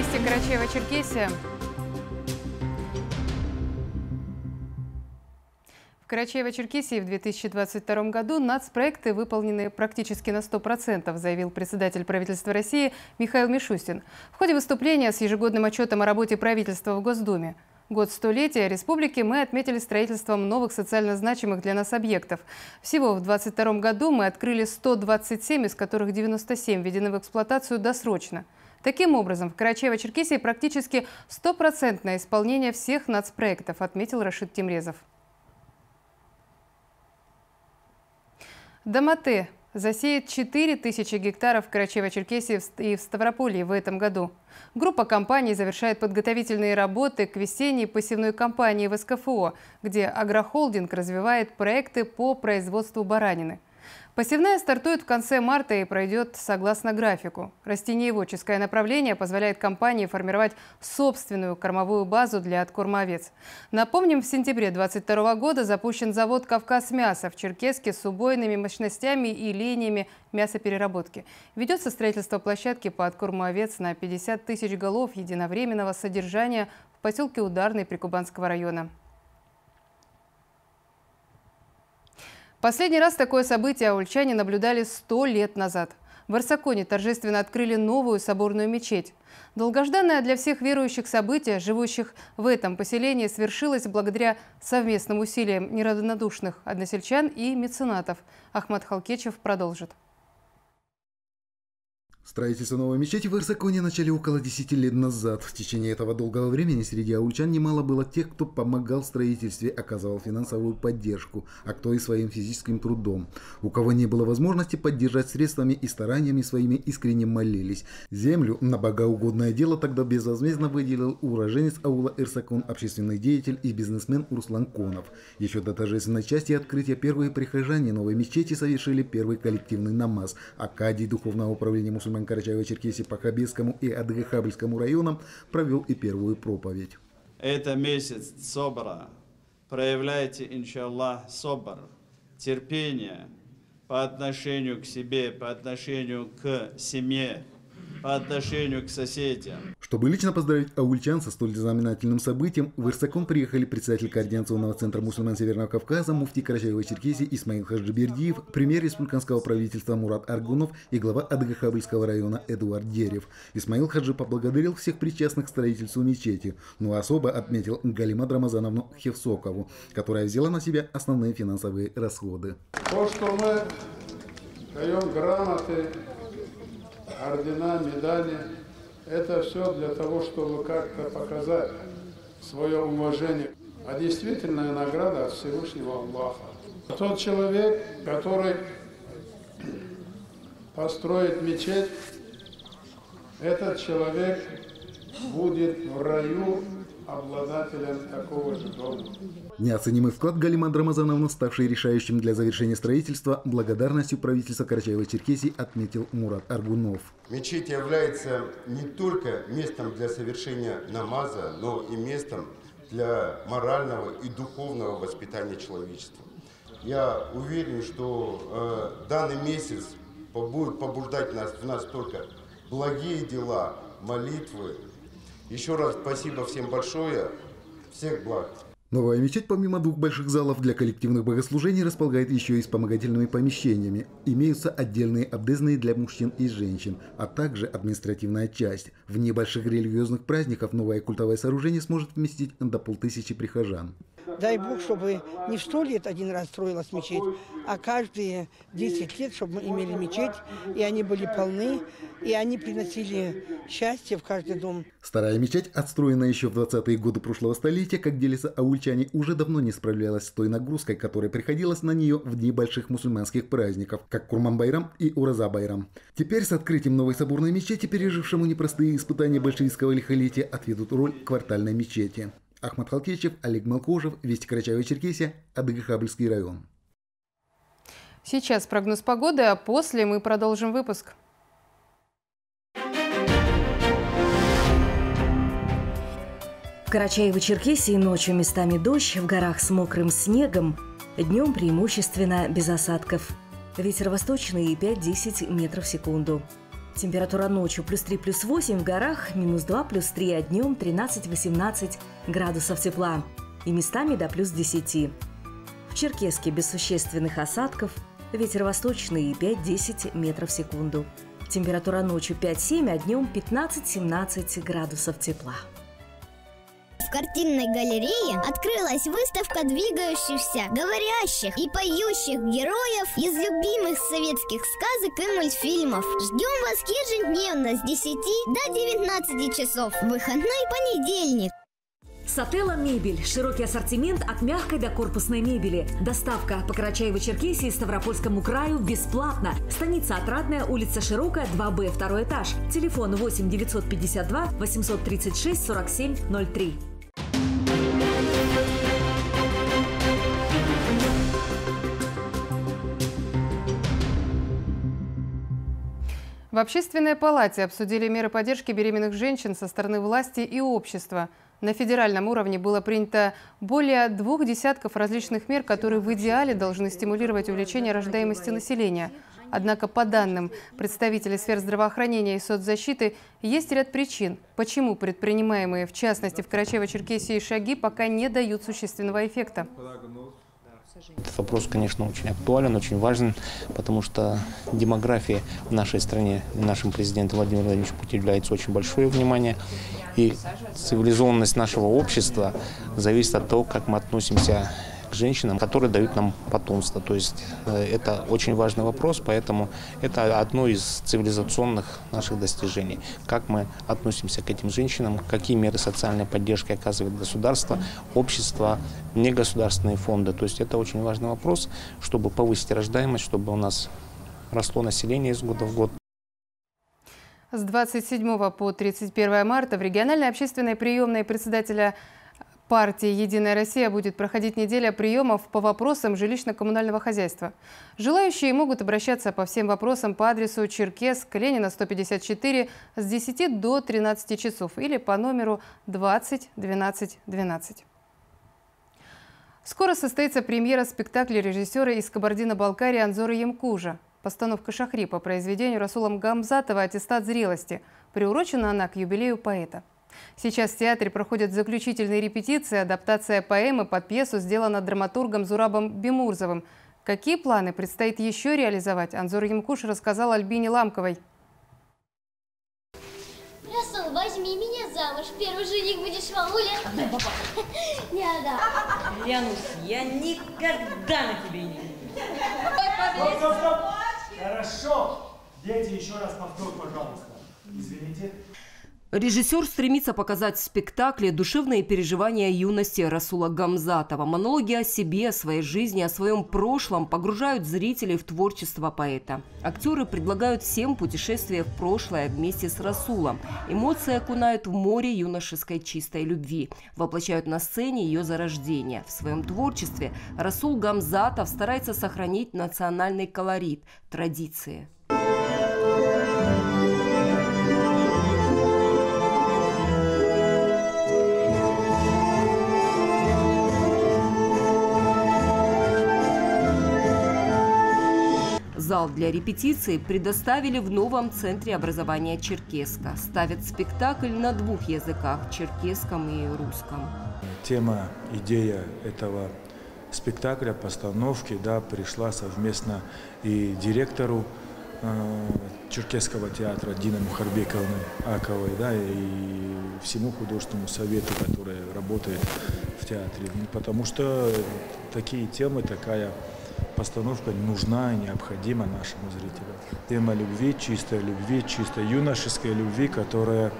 Вести Карачаева-Черкесия. В Карачаево-Черкесии в 2022 году нацпроекты выполнены практически на 100%, заявил председатель правительства России Михаил Мишустин в ходе выступления с ежегодным отчетом о работе правительства в Госдуме. Год столетия республики мы отметили строительством новых социально значимых для нас объектов. Всего в 2022 году мы открыли 127, из которых 97 введены в эксплуатацию досрочно. Таким образом, в Карачаево-Черкесии практически стопроцентное исполнение всех нацпроектов, отметил Рашид Тимрезов. Доматы засеет 4 тысячи гектаров в Карачаево-Черкесии и в Ставрополье в этом году. Группа компаний завершает подготовительные работы к весенней посевной кампании в СКФО, где агрохолдинг развивает проекты по производству баранины – Посевная стартует в конце марта и пройдет согласно графику. Растениеводческое направление позволяет компании формировать собственную кормовую базу для откорма овец. Напомним, в сентябре 2022 года запущен завод «Кавказ мясо» в Черкеске с убойными мощностями и линиями мясопереработки. Ведется строительство площадки по откорму овец на 50 тысяч голов единовременного содержания в поселке Ударный Прикубанского района. Последний раз такое событие аульчане наблюдали сто лет назад. В Арсаконе торжественно открыли новую соборную мечеть. Долгожданное для всех верующих событие, живущих в этом поселении, свершилось благодаря совместным усилиям неравнодушных односельчан и меценатов. Ахмад Халкечев продолжит. Строительство новой мечети в Ирсаконе начали около 10 лет назад. В течение этого долгого времени среди аульчан немало было тех, кто помогал в строительстве, оказывал финансовую поддержку, а кто и своим физическим трудом. У кого не было возможности поддержать средствами и стараниями своими искренне молились. Землю на богоугодное дело тогда безвозмездно выделил уроженец аула Ирсакон, общественный деятель и бизнесмен Урслан Конов. Еще до торжественной части открытия первые прихожане новой мечети совершили первый коллективный намаз. Акадий Духовного управления мусульман районом Карачаево-Черкесии по Хабирскому и Адыгахабльскому районам провел и первую проповедь. Это месяц собора. Проявляйте, иншаллах, собор, терпение по отношению к себе, по отношению к семье, по отношению к соседям. Чтобы лично поздравить аульчан со столь знаменательным событием, в Ирсакон приехали председатель Координационного центра мусульман Северного Кавказа, муфти Карачаева-Черкесии Исмаил Хаджибердиев, премьер республиканского правительства Мурат Аргунов и глава Адыгахабльского района Эдуард Дерев. Исмаил Хаджи поблагодарил всех причастных к строительству мечети, но особо отметил Галима Рамазановну Хевсокову, которая взяла на себя основные финансовые расходы. То, что мы даем грамоты ордена, медали. Это все для того, чтобы как-то показать свое уважение. А действительная награда от Всевышнего Аллаха. Тот человек, который построит мечеть, этот человек будет в раю обладателем такого же дома. Неоценимый вклад Галима Рамазановна, ставший решающим для завершения строительства, благодарностью правительства Карачаева-Черкесии отметил Мурат Аргунов. Мечеть является не только местом для совершения намаза, но и местом для морального и духовного воспитания человечества. Я уверен, что э, данный месяц будет побуждать нас, в нас только благие дела, молитвы, еще раз спасибо всем большое. Всех благ. Новая мечеть, помимо двух больших залов для коллективных богослужений, располагает еще и вспомогательными помещениями. Имеются отдельные обдезные для мужчин и женщин, а также административная часть. В небольших религиозных праздниках новое культовое сооружение сможет вместить до полтысячи прихожан. Дай Бог, чтобы не сто лет один раз строилась мечеть, а каждые 10 лет, чтобы мы имели мечеть, и они были полны, и они приносили счастье в каждый дом. Старая мечеть, отстроенная еще в 20-е годы прошлого столетия, как делится аульчане, уже давно не справлялась с той нагрузкой, которая приходилась на нее в дни больших мусульманских праздников, как Курман-Байрам и Ураза-Байрам. Теперь с открытием новой соборной мечети, пережившему непростые испытания большевистского лихолетия, отведут роль квартальной мечети. Ахмад Халкевичев, Олег Малкожев, Вести Карачаева-Черкесия, Адыгахабльский район. Сейчас прогноз погоды, а после мы продолжим выпуск. В Карачаево-Черкесии ночью местами дождь, в горах с мокрым снегом, днем преимущественно без осадков. Ветер восточный 5-10 метров в секунду. Температура ночью плюс 3, плюс 8, в горах минус 2, плюс 3, а днем 13-18 градусов тепла и местами до плюс 10. В Черкеске без существенных осадков, ветер восточный 5-10 метров в секунду. Температура ночью 5-7, а днем 15-17 градусов тепла. В картинной галерее открылась выставка двигающихся, говорящих и поющих героев из любимых советских сказок и мультфильмов. Ждем вас ежедневно с 10 до 19 часов. Выходной понедельник. Сателла мебель. Широкий ассортимент от мягкой до корпусной мебели. Доставка по Карачаево-Черкесии Ставропольскому краю бесплатно. Станица Отрадная, улица Широкая, 2Б, второй этаж. Телефон 8 952 836 47 03. Общественной палате обсудили меры поддержки беременных женщин со стороны власти и общества. На федеральном уровне было принято более двух десятков различных мер, которые в идеале должны стимулировать увеличение рождаемости населения. Однако, по данным представителей сфер здравоохранения и соцзащиты, есть ряд причин, почему предпринимаемые, в частности в Карачаево-Черкесии, шаги пока не дают существенного эффекта. Этот вопрос, конечно, очень актуален, очень важен, потому что демография в нашей стране, нашим президентом Владимиром Владимировичем Путин уделяется очень большое внимание. И цивилизованность нашего общества зависит от того, как мы относимся женщинам, которые дают нам потомство. То есть э, это очень важный вопрос, поэтому это одно из цивилизационных наших достижений. Как мы относимся к этим женщинам, какие меры социальной поддержки оказывает государство, общество, негосударственные фонды. То есть это очень важный вопрос, чтобы повысить рождаемость, чтобы у нас росло население из года в год. С 27 по 31 марта в региональной общественной приемной председателя партии «Единая Россия» будет проходить неделя приемов по вопросам жилищно-коммунального хозяйства. Желающие могут обращаться по всем вопросам по адресу Черкесск, Ленина, 154 с 10 до 13 часов или по номеру 20 12 12. Скоро состоится премьера спектакля режиссера из Кабардино-Балкарии Анзора Ямкужа. Постановка «Шахри» по произведению Расулом Гамзатова «Аттестат зрелости». Приурочена она к юбилею поэта. Сейчас в театре проходят заключительные репетиции. Адаптация поэмы под пьесу сделана драматургом Зурабом Бемурзовым. Какие планы предстоит еще реализовать, Анзор Ямкуш рассказал Альбине Ламковой. Расул, возьми меня замуж. Первый жених будешь мамуля. Отдай, папа. Не отдам. Янус, я никогда на тебе не Стоп, стоп, стоп! Хорошо. Дети, еще раз повтор, пожалуйста. Извините. Режиссер стремится показать в спектакле душевные переживания юности Расула Гамзатова. Монологи о себе, о своей жизни, о своем прошлом погружают зрителей в творчество поэта. Актеры предлагают всем путешествие в прошлое вместе с Расулом. Эмоции окунают в море юношеской чистой любви. Воплощают на сцене ее зарождение. В своем творчестве Расул Гамзатов старается сохранить национальный колорит, традиции. Зал для репетиции предоставили в новом центре образования Черкеска. Ставят спектакль на двух языках – черкесском и русском. Тема, идея этого спектакля, постановки да, пришла совместно и директору э, Черкесского театра Дина Мухарбековны Аковой, да, и всему художественному совету, который работает в театре. Потому что такие темы, такая постановка нужна и необходима нашему зрителю. Тема любви, чистой любви, чистой юношеской любви, которая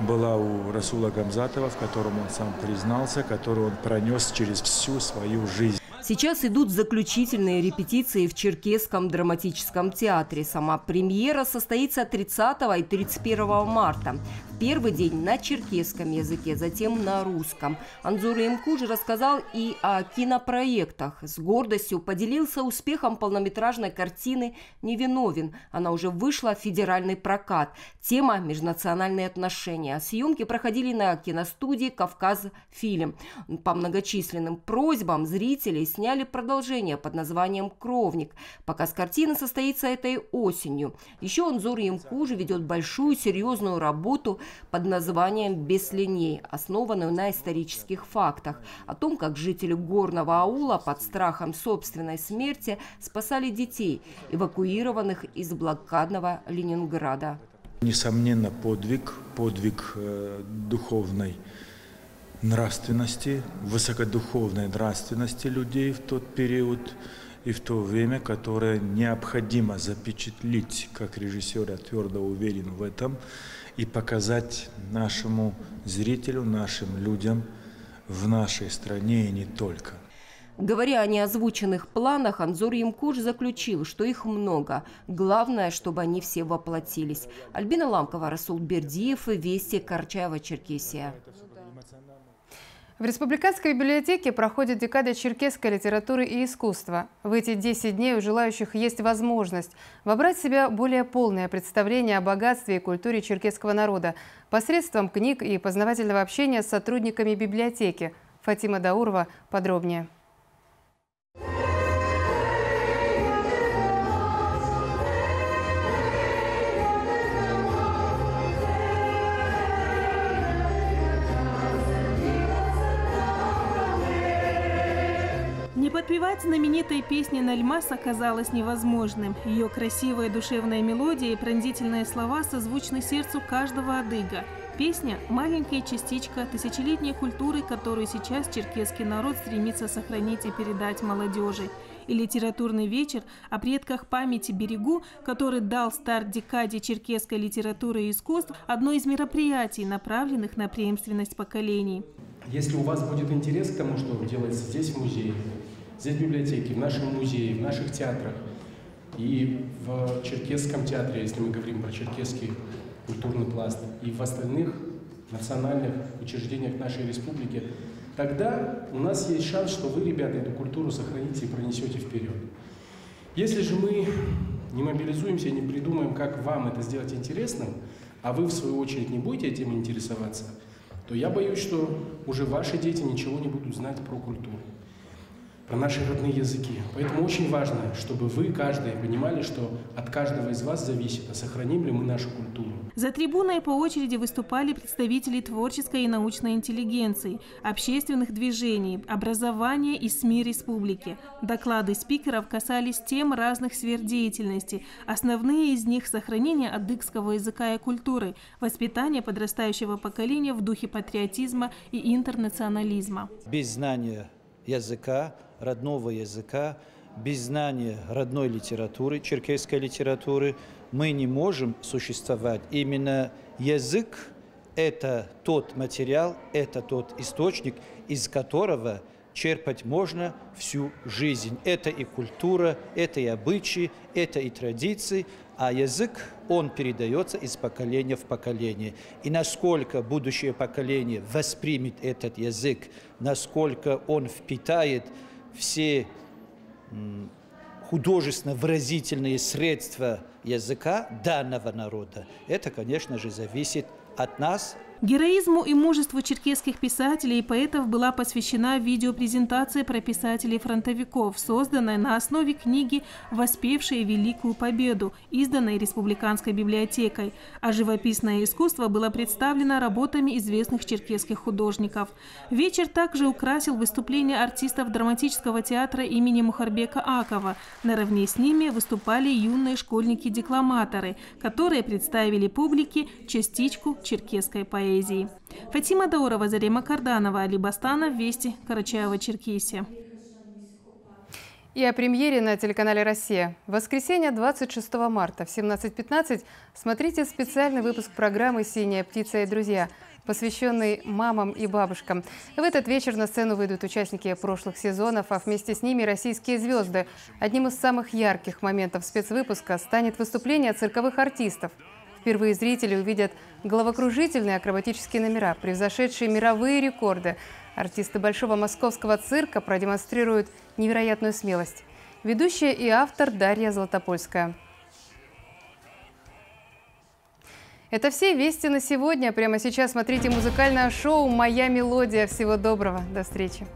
была у Расула Гамзатова, в котором он сам признался, которую он пронес через всю свою жизнь. Сейчас идут заключительные репетиции в Черкесском драматическом театре. Сама премьера состоится 30 и 31 марта. Первый день на черкесском языке, затем на русском. Анзур Имкуж рассказал и о кинопроектах. С гордостью поделился успехом полнометражной картины «Невиновен». Она уже вышла в федеральный прокат. Тема «Межнациональные отношения». Съемки проходили на киностудии «Кавказ фильм». По многочисленным просьбам зрителей сняли продолжение под названием «Кровник». Показ картины состоится этой осенью. Еще Анзур Имкуж ведет большую серьезную работу под названием «Без линей», основанную на исторических фактах, о том, как жители горного аула под страхом собственной смерти спасали детей, эвакуированных из блокадного Ленинграда. Несомненно, подвиг, подвиг э, духовной нравственности, высокодуховной нравственности людей в тот период и в то время, которое необходимо запечатлить, как режиссер я твердо уверен в этом, и показать нашему зрителю, нашим людям в нашей стране и не только. Говоря о неозвученных планах, Анзор Ямкуш заключил, что их много. Главное, чтобы они все воплотились. Альбина Ламкова, Расул Бердиев и Вести Карчаева-Черкесия. В Республиканской библиотеке проходит декада черкесской литературы и искусства. В эти 10 дней у желающих есть возможность вобрать в себя более полное представление о богатстве и культуре черкесского народа посредством книг и познавательного общения с сотрудниками библиотеки. Фатима Даурова подробнее. Подпевать знаменитой песни «Нальмас» оказалось невозможным. Ее красивая душевная мелодия и пронзительные слова созвучны сердцу каждого адыга. Песня – маленькая частичка тысячелетней культуры, которую сейчас черкесский народ стремится сохранить и передать молодежи. И литературный вечер о предках памяти берегу, который дал старт декаде черкесской литературы и искусств, одно из мероприятий, направленных на преемственность поколений. Если у вас будет интерес к тому, что делается здесь в музее, здесь в библиотеке, в нашем музее, в наших театрах и в Черкесском театре, если мы говорим про черкесский культурный пласт, и в остальных национальных учреждениях нашей республики, тогда у нас есть шанс, что вы, ребята, эту культуру сохраните и пронесете вперед. Если же мы не мобилизуемся не придумаем, как вам это сделать интересным, а вы, в свою очередь, не будете этим интересоваться, то я боюсь, что уже ваши дети ничего не будут знать про культуру про наши родные языки. Поэтому очень важно, чтобы вы, каждый, понимали, что от каждого из вас зависит, а сохраним ли мы нашу культуру. За трибуной по очереди выступали представители творческой и научной интеллигенции, общественных движений, образования и СМИ республики. Доклады спикеров касались тем разных сфер деятельности. Основные из них – сохранение адыгского языка и культуры, воспитание подрастающего поколения в духе патриотизма и интернационализма. Без знания языка родного языка, без знания родной литературы, черкесской литературы, мы не можем существовать. Именно язык – это тот материал, это тот источник, из которого черпать можно всю жизнь. Это и культура, это и обычаи, это и традиции, а язык, он передается из поколения в поколение. И насколько будущее поколение воспримет этот язык, насколько он впитает все художественно-выразительные средства языка данного народа, это, конечно же, зависит от нас, Героизму и мужеству черкесских писателей и поэтов была посвящена видеопрезентация про писателей-фронтовиков, созданная на основе книги «Воспевшие Великую Победу», изданной Республиканской библиотекой, а живописное искусство было представлено работами известных черкесских художников. Вечер также украсил выступления артистов драматического театра имени Мухарбека Акова. Наравне с ними выступали юные школьники-декламаторы, которые представили публике частичку черкесской поэзии поэзии. Фатима Даурова, Зарема Карданова, Али Бастанов, Вести, Карачаева-Черкесия. И о премьере на телеканале «Россия». В воскресенье 26 марта в 17.15 смотрите специальный выпуск программы «Синяя птица и друзья», посвященный мамам и бабушкам. В этот вечер на сцену выйдут участники прошлых сезонов, а вместе с ними российские звезды. Одним из самых ярких моментов спецвыпуска станет выступление цирковых артистов – Впервые зрители увидят головокружительные акробатические номера, превзошедшие мировые рекорды. Артисты Большого московского цирка продемонстрируют невероятную смелость. Ведущая и автор Дарья Златопольская. Это все вести на сегодня. Прямо сейчас смотрите музыкальное шоу «Моя мелодия». Всего доброго. До встречи.